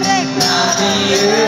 Nothing.